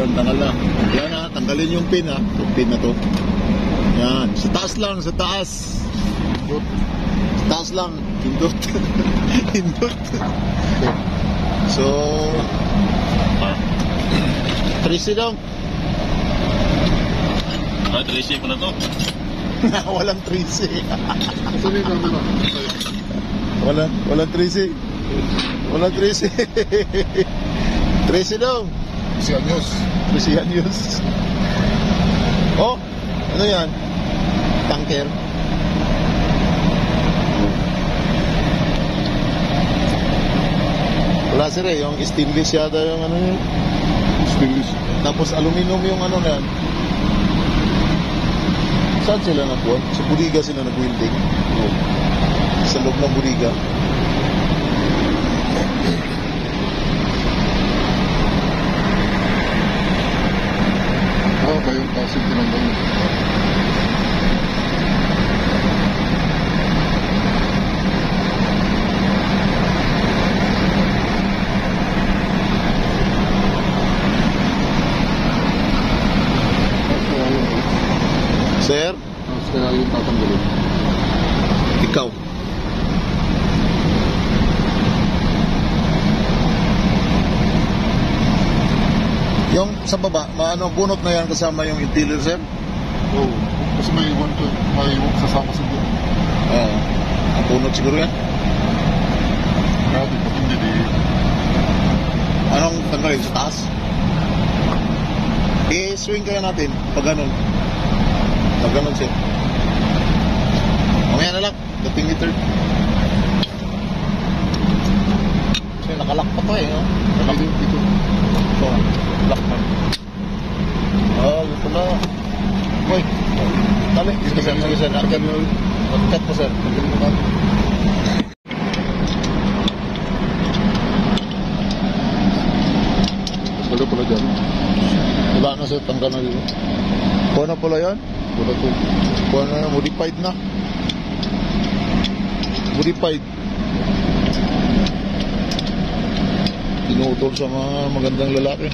yun, tanggal na. Yan ha, tanggalin yung pin ha. Yung pin na to. Yan. Sa taas lang, sa taas. Good. Sa taas lang. Hindot. Hindot. So, Tracy daw. Ah, Tracy ko na to. walang Tracy. Saan yung camera? walang, walang Tracy. Walang Tracy. Tracy daw. Si Anyos. Tracy Anyos. Oh, ano yan? Tanker. Wala sir eh, yung stainless yata yung ano yun. Stainless. Tapos aluminum yung ano na yan. Saan sila nagkuhan? Sa Buliga sila nag-welding. Sa loob ng Buliga. Ba yung pasig? Tapos yung, Sir, tapos kaya yung tatanggalin. ikaw. Yung sa baba, maano bunot na yan kasama yung interior, sir? Oo. Oh, kasi may iwan to, may iwan sasama sa buwan. Oo. ang bunot siguro yan. Di pag hindi di, Anong tanggalin sa taas? I-swing kaya natin pag ganun. Pag ganun, sir. Mamaya na lang. Dating ni third. Kasi nakalak pa to eh. No? Nakalak dito, dito. So, lock na. Oh, yun pala. Uy. Dali. Sige, sir. Sige, sir. Arkat. Arkat po, sir. Tanggalin mo. Tapos wala pala dyan. Wala na, sir. Tanggal na dito. Kuha na pala yan. Wala to. Kuha na. Modified na. Modified. Tinutol sa mga magandang lalaki.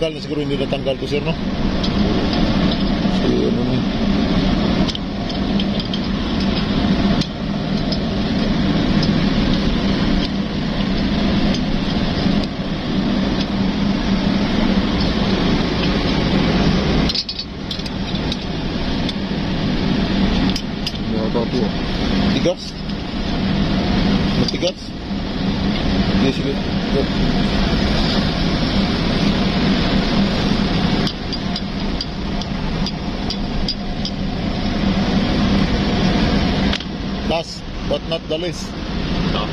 Matagal na siguro hindi natanggal to sir, no? So, ano na. Yata to. ah. Tigas? Matigas? Sige, sige. Go. Last but not the least. Ah.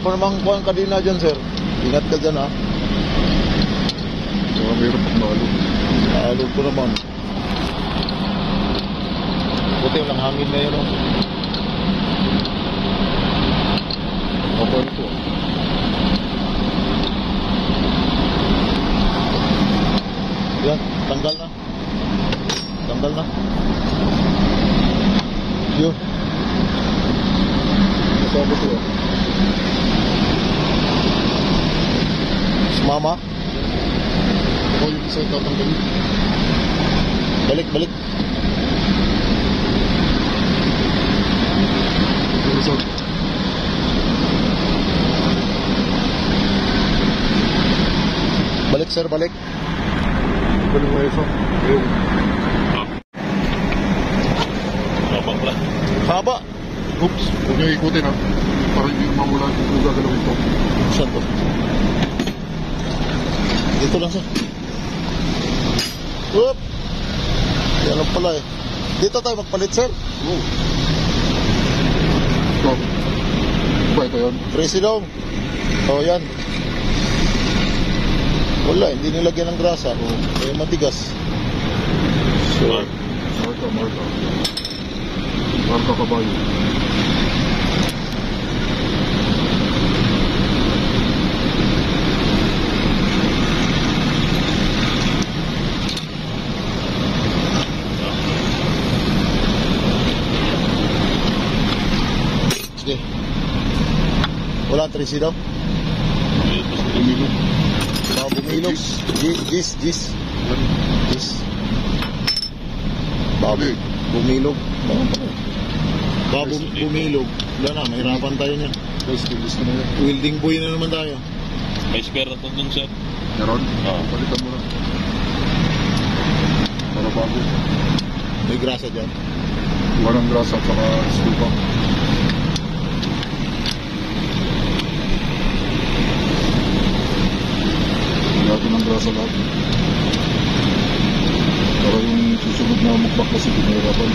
Wala pa namang kuhan kadina dyan, sir. Ingat ka dyan, ha. Saka mayroon pag malo. Naalog ko naman. Buti walang hangin na yun, oh. Apa ito? Yan, tanggal na. Tanggal na. Yun. Kasama to ah. Sumama. Ako yung isa tatanggalin. Balik, balik. Yung isa. Balik, sir, balik. Galing na isa. Ayun. Kapag pala. Haba. Oops. Huwag niyo ikutin ah. Para hindi mamula kung gagalawin ito. Saan to? Dito lang, sir. Oop. Yan lang pala eh. Dito tayo magpalit, sir. Oh. Ito. Ba ito yun? Tracy daw. Oh, yan. Wala, hindi nilagyan ng grasa. Oh, eh, matigas. So, Mark. Marka, marka. Marka kabayo. Wala 3C daw. Umilog. Baka bumilog. Gis, gis, gis. Baka bumilog. Baka bumilog. Wala na, mahirapan tayo yan. Welding boy na naman tayo. May spare na dun, sir. Meron? Oo. Palitan mo na. Para bago. May grasa dyan. Walang grasa at saka stupa. Lagi ng grasa lahat. Para yung susunod na mukbak kasi pinahirapan.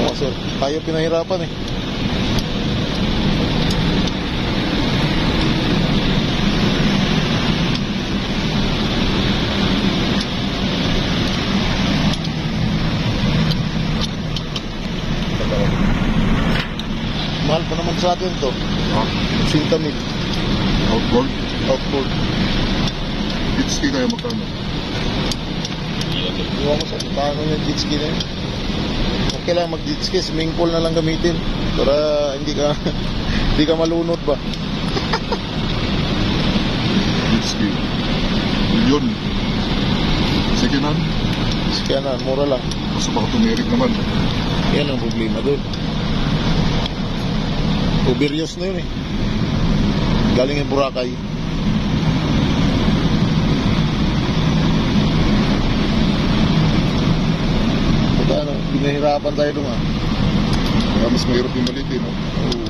Oo sir. Tayo pinahirapan eh. Mahal pa naman sa atin to. Ha? Sinta mil. Outboard? Outboard. Hitski kaya magkano? Iwan mo sa paano yung jet ski na yun. Okay lang mag-jet ski, swimming pool na lang gamitin. Para hindi ka hindi ka malunod ba. Hitski. Milyon. Second hand? Kaya na, mura lang. Kaso baka tumirik naman. Yan ang problema doon. Overuse na yun eh. Galing yung Boracay. Baka pinahirapan tayo doon ah. Kaya mas mahirap yung maliit eh, no? Oo.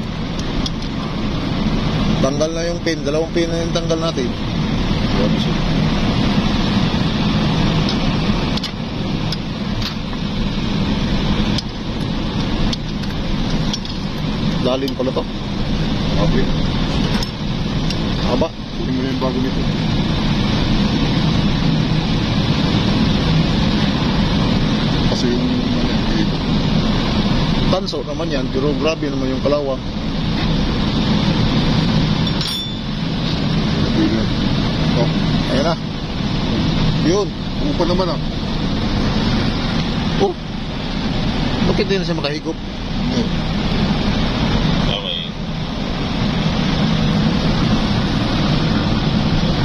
Tanggal na yung pin. Dalawang pin na yung tanggal natin. Kaya mas Lalim pala to. Okay. Haba. Kunin mo na yung bago nito. Kasi yung ano, eh, Tanso naman yan. Pero grabe naman yung kalawang. na. Oh, Ayan na. Yun. upa naman ah. Oh. Bakit din siya makahigop? Eh, Okay.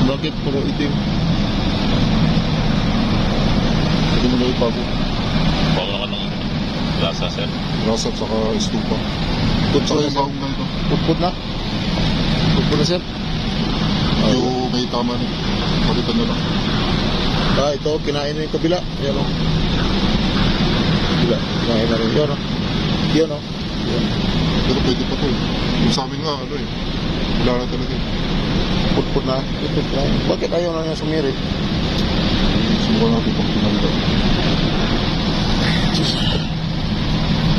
Bakit puro itim? Hindi mo na ipago. Baka lasa, sir. Rasa at saka estupa. Saka na yung bagong ganito. Putput na. Putput na sir. Medyo may tama na. Palitan na lang. Ah, ito, kinain na yung kabila. Yan o. Kabila, kinain na rin. Yan o. Yan o. Yan. Pero pwede pa to. eh. Yung sa amin nga, ano eh. Wala na talaga. eh. Putput na. Putput na. Bakit ayaw na niya sumirit? Subukan natin pag pinalitan.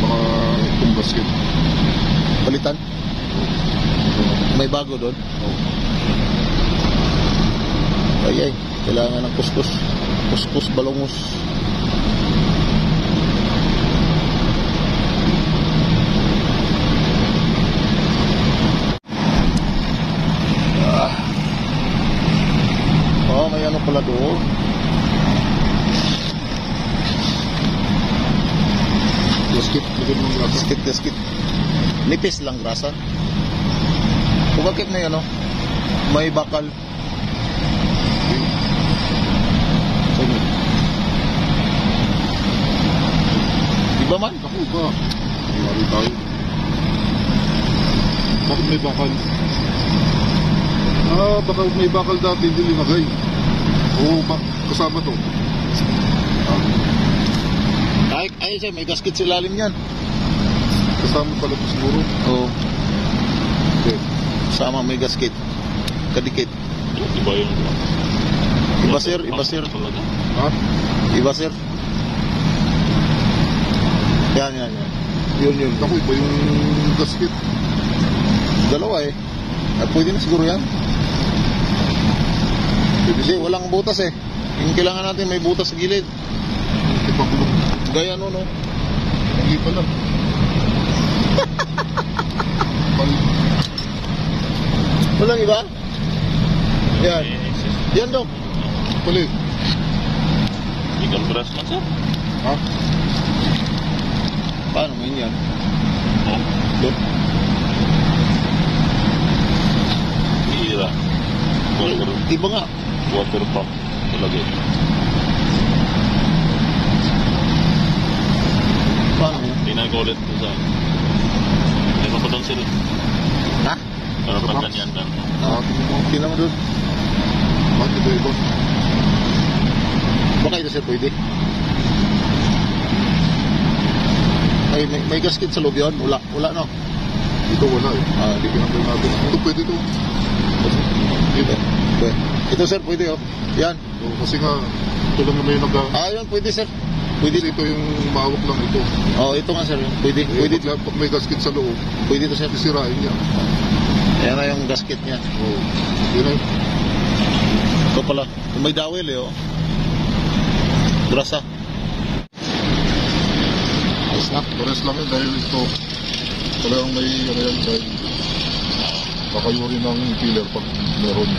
Baka itong basket. Palitan? May bago doon? Oh. Ay, ay. Kailangan ng kuskus. Kuskus balongus. Ah. Oh, may ano pala doon. Grasa. Gasket, gasket. Nipis lang grasa. O bakit may ano? May bakal. Iba man? Ako ba? Nangyari tayo. Bakit may bakal? Ah, baka may bakal dati, hindi linagay. Oo, kasama to. Ah, Ay, ay, siya, may gasket sa ilalim yan. kasama pala to siguro. Oo. Okay. Sama may gasket. Kadikit. Iba yung... Iba sir, iba sir. Ha? Iba sir. Yan, yan, yan. Yun, yun. Ako, iba yung gasket. Dalawa eh. At pwede na siguro yan. Hindi, walang butas eh. Yung kailangan natin may butas sa gilid. Ipakulong. Gaya no, no. Hindi pala. Pal, Walang iba? Yan. Eh, sis. Yan dong. pali. Ikaw brush man, sir. Ha? Paano mo yan? Oh. Doon. Hihira. Water, Iba nga. water pump. Talaga. Ko ulit sa... Meron pa doon sila. Ha? Meron pa ganyan lang. Ah, tingnan mo doon. Bakit ito iba? Baka ito sir pwede. Ay, may, may gasket sa loob yun? Wala, wala no? Ito wala eh. Ah, Hindi kinambay natin. Ito pwede ito. Dito. Pwede. Ito sir, pwede oh. Yan. O, kasi nga, ito lang naman yung nag Ah, yun, pwede sir. Pwede. Ito yung maawak lang ito. Oh, ito nga sir. Pwede, Eh, pwede. pag, pag may gasket sa loob, Pwede ito sir. sisirain niya. Yan na yung gasket niya. O, yun na yun. Ito pala. May dawel eh, oh. Grasa. Ayos na. Pares lang yun dahil ito, talagang may ano yan dahil kakayuri ng killer pag meron.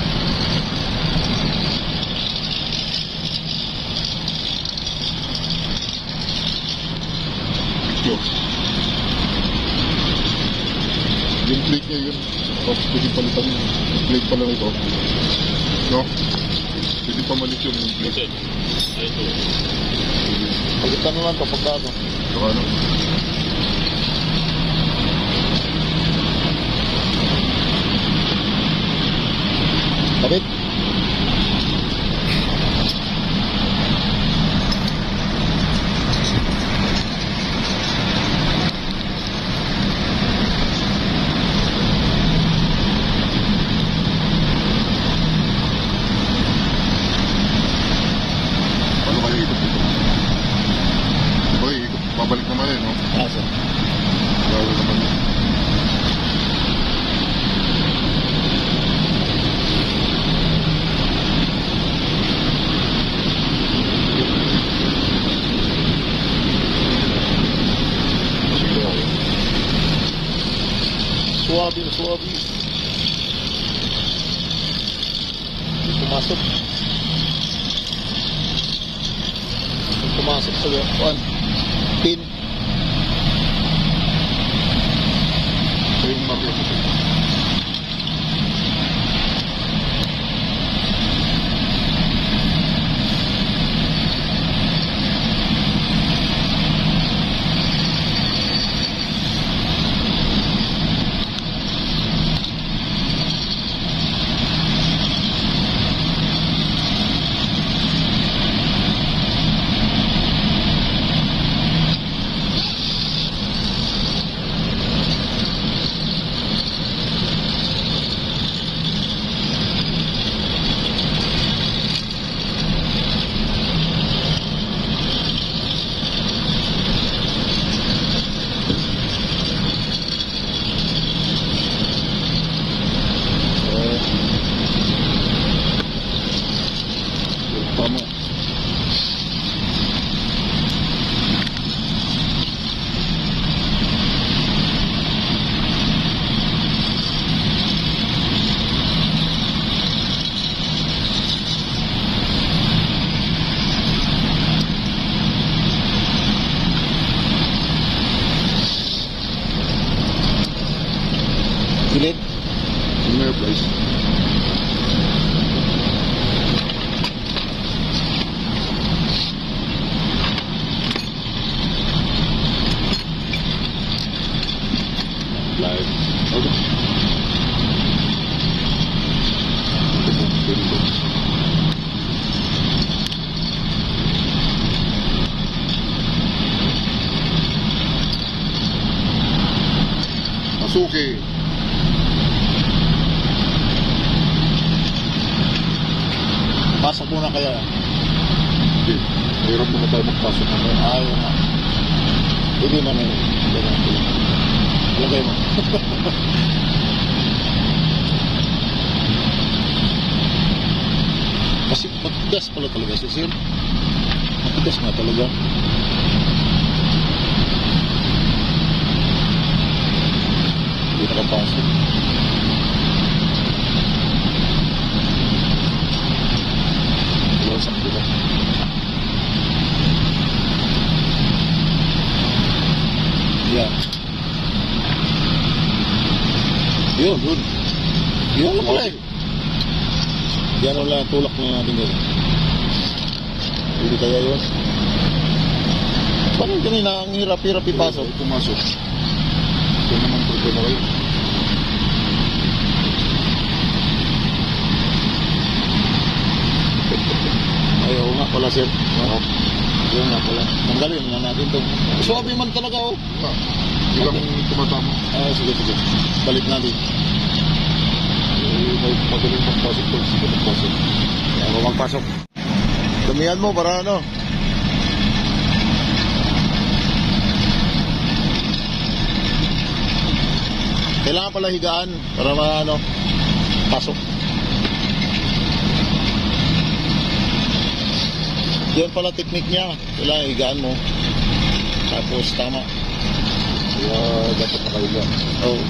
Yun. Yung plate niya yun, tapos pwede palitan yun. Yung plate pala nito. No? Pwede pamalit yun yung plate. Ito. Pagkitan mo lang kapag ano. Saka ano, Kapit. Masuki. Pasok muna kaya. Hindi. Mahirap naman tayo magpasok na. Ayaw na. Pwede man eh. Lagay mo. Kasi matigas pala talaga si Sir. Matigas nga talaga. Hindi nakapasok. Wala sa kanila. Yeah. Yun, yun. Yun lang pala eh. Yan ang lang tulak na natin yun. Hindi kaya yun. Parang kanina ang hirap-hirap ipasok. Pumasok. Ito naman problema kayo. Ay, oo nga pala sir. Oo. Yun nga pala. Tanggalin na natin to. Swabe man talaga oh. Ah, ilang tumatama. Ah, sige, sige. Balik natin. Eh, may magaling magpasok to. Sige, magpasok. Ako magpasok. Damihan mo para ano. Kailangan pala higaan para maano pasok. Yun pala technique niya. Kailangan higaan mo. Tapos tama. Kaya dapat nakahiga. Oh.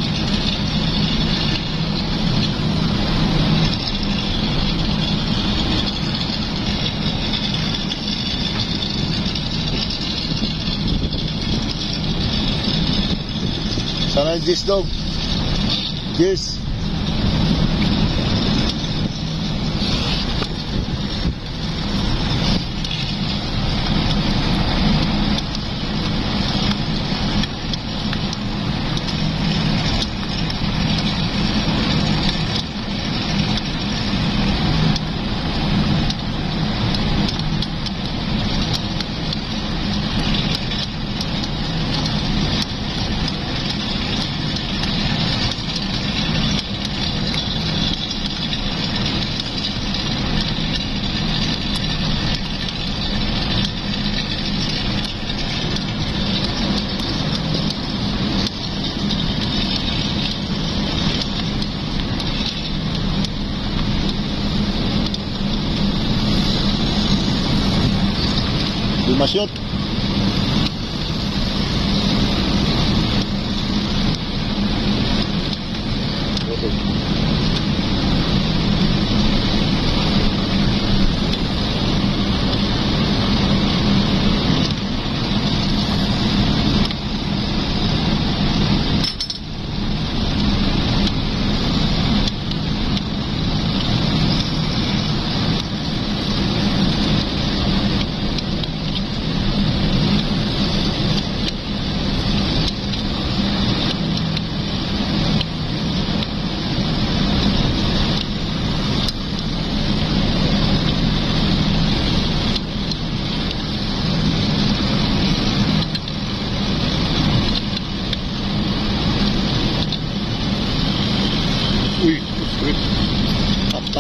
Sana Jis dog. Yes. Jis. Di masyot. Okay. Uy, straight.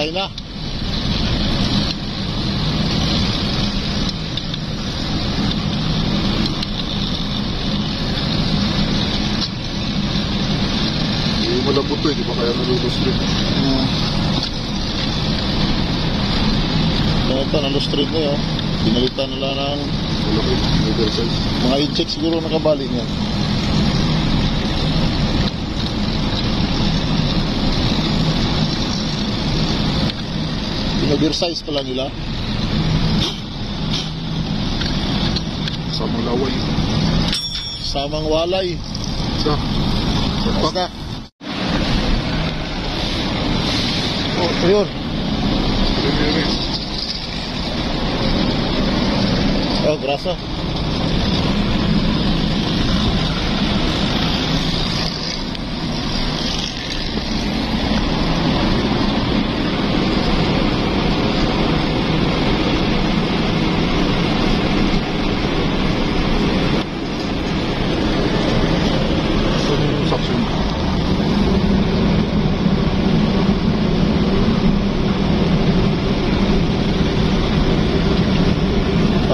Patay na. Eh, malambot to eh. Di ba kaya nalulus straight? Hmm. Kaya ito, nalustrid na yun. Pinalitan nila ng Malaki. Middle size. mga incheck siguro nakabali niya. Pinoversize pala nila. Sa malaway. Samang walay. Isa. Basta. Oh, ayun. Rene, Oh, grasa.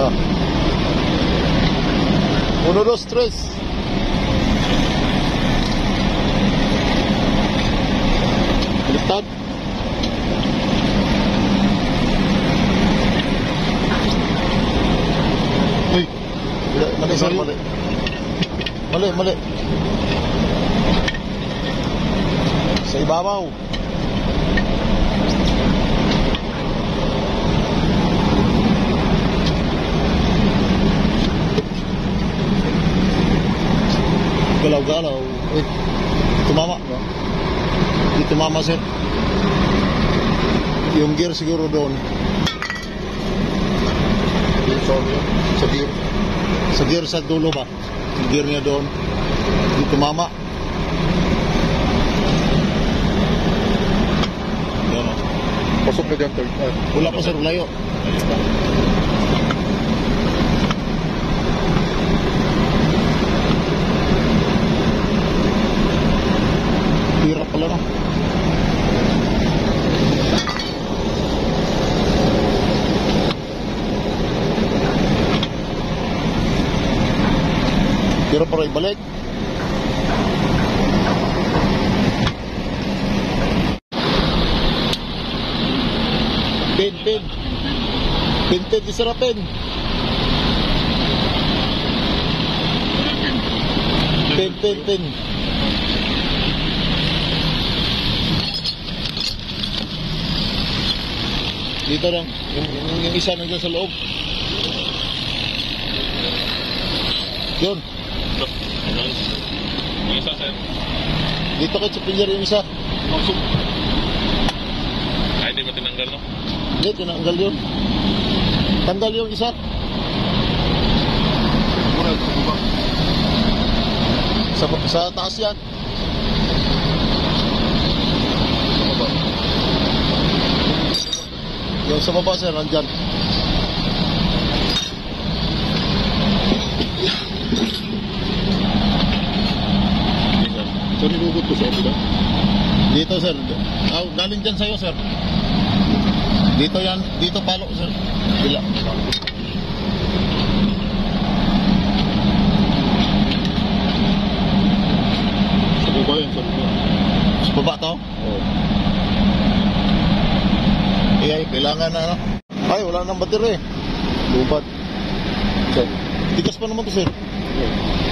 Ah. Uno, dos, tres. Baliktad. Uy. Mali, sir, mali. Mali, mali. Sa ibabaw. Galaw-galaw. Uy. Tumama. Di tumama, sir. Yung gear siguro doon. Yan? Sa gear. Sa gear sa dulo ba? Yung gear niya doon. Di tumama. Yan o. Pasok na dyan, third. Ah, Wala pa, sir. Layo. Hirap pala, no? Hirap para ibalik. Pin, pin. Pin, pin, isara pin. Pin, pin, pin. Dito lang. Yung, yung isa nandiyan sa loob. Yun. Ito. Yung isa, sir. Dito kay Chipinjer yung isa. Masuk. Ay, di ba tinanggal, no? Hindi, tinanggal yun. Tanggal yung isa. muna, sa baba. Sa, sa taas yan. Yung sa baba, sir, nandyan. Saan inugot ko sa kabila? Dito, sir. Ah, galing dyan sa'yo, sir. Dito yan. Dito palo, sir. Bila. Sa baba yan, baba. Sa baba to. Oo. Eh, ay, kailangan na, ano. Ay, wala nang battery. Lubat. Saan? Tigas pa naman to, sir. Oo.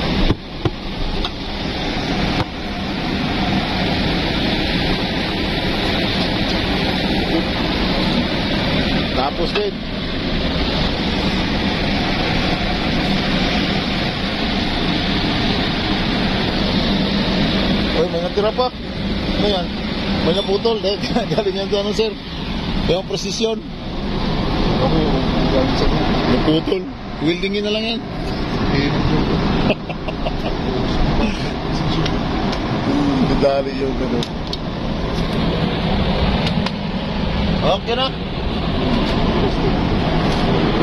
Tapos din. Uy, may natira pa. Ano yan? May naputol. Dahil galing yan doon, ano, sir. Yung presisyon. Ako, galing sa. Weldingin na lang yan. Eh, Nadali yung ano. Okay na. してる。